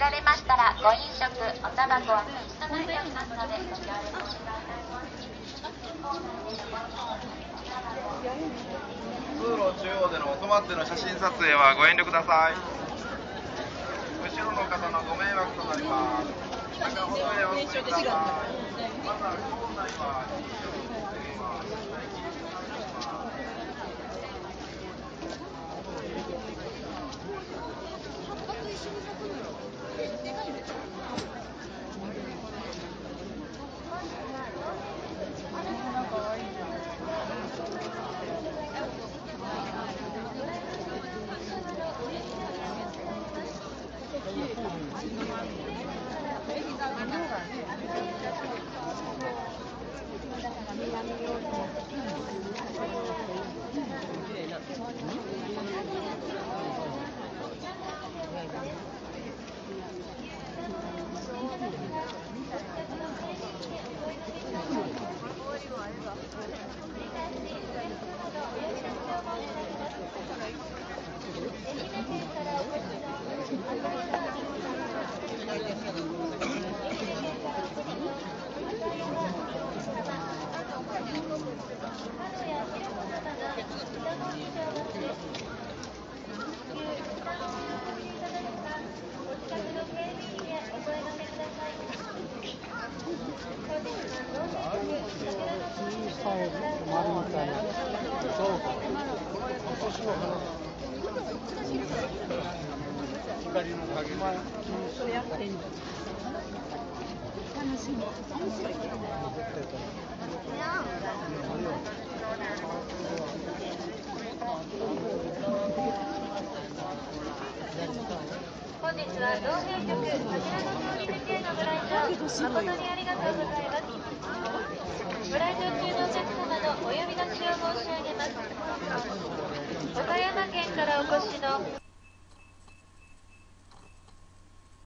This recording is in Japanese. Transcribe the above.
られましたらご飲食おタバコは禁止となっておりますのでご協力お願いい通路中央での止まっての写真撮影はご遠慮ください。後ろの方のご迷惑となります。中ほどへお進みください。また校内は。誠にありがとうございます。ご来場中のお客様の